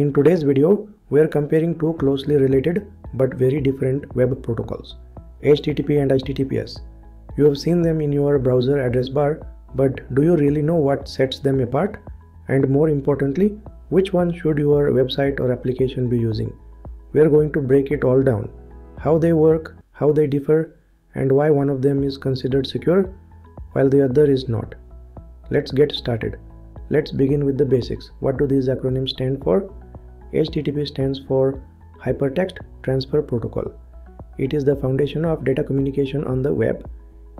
In today's video, we are comparing two closely related but very different web protocols, HTTP and HTTPS. You have seen them in your browser address bar, but do you really know what sets them apart? And more importantly, which one should your website or application be using? We are going to break it all down. How they work, how they differ, and why one of them is considered secure while the other is not. Let's get started. Let's begin with the basics. What do these acronyms stand for? HTTP stands for Hypertext Transfer Protocol. It is the foundation of data communication on the web.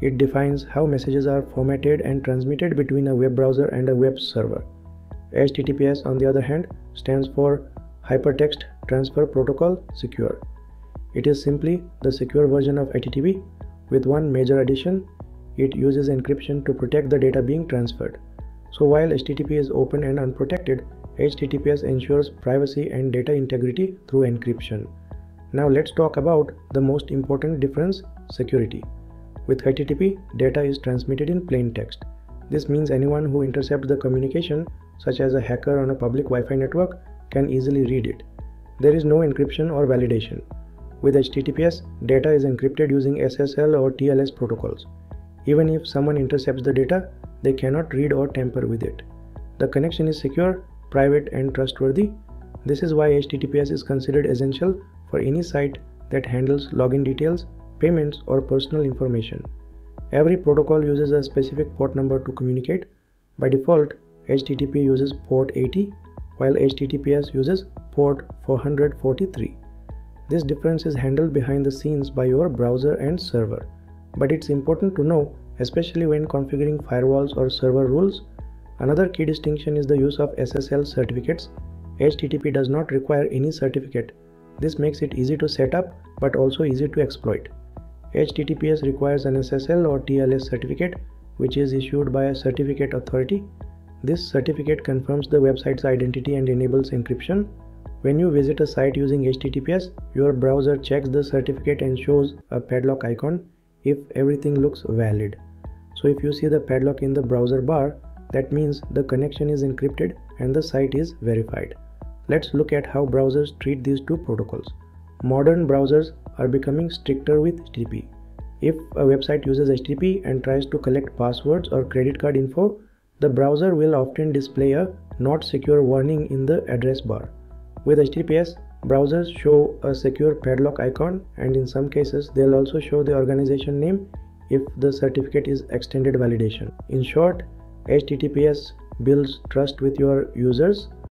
It defines how messages are formatted and transmitted between a web browser and a web server. HTTPS, on the other hand, stands for Hypertext Transfer Protocol Secure. It is simply the secure version of HTTP with one major addition it uses encryption to protect the data being transferred. So while HTTP is open and unprotected, HTTPS ensures privacy and data integrity through encryption. Now let's talk about the most important difference, security. With HTTP, data is transmitted in plain text. This means anyone who intercepts the communication, such as a hacker on a public Wi-Fi network, can easily read it. There is no encryption or validation. With HTTPS, data is encrypted using SSL or TLS protocols. Even if someone intercepts the data, they cannot read or tamper with it. The connection is secure, private, and trustworthy. This is why HTTPS is considered essential for any site that handles login details, payments, or personal information. Every protocol uses a specific port number to communicate. By default, HTTP uses port 80 while HTTPS uses port 443. This difference is handled behind the scenes by your browser and server. But it's important to know especially when configuring firewalls or server rules. Another key distinction is the use of SSL certificates. HTTP does not require any certificate. This makes it easy to set up but also easy to exploit. HTTPS requires an SSL or TLS certificate which is issued by a certificate authority. This certificate confirms the website's identity and enables encryption. When you visit a site using HTTPS, your browser checks the certificate and shows a padlock icon if everything looks valid. So if you see the padlock in the browser bar, that means the connection is encrypted and the site is verified. Let's look at how browsers treat these two protocols. Modern browsers are becoming stricter with HTTP. If a website uses HTTP and tries to collect passwords or credit card info, the browser will often display a not secure warning in the address bar. With HTTPS, browsers show a secure padlock icon and in some cases they'll also show the organization name if the certificate is extended validation. In short, HTTPS builds trust with your users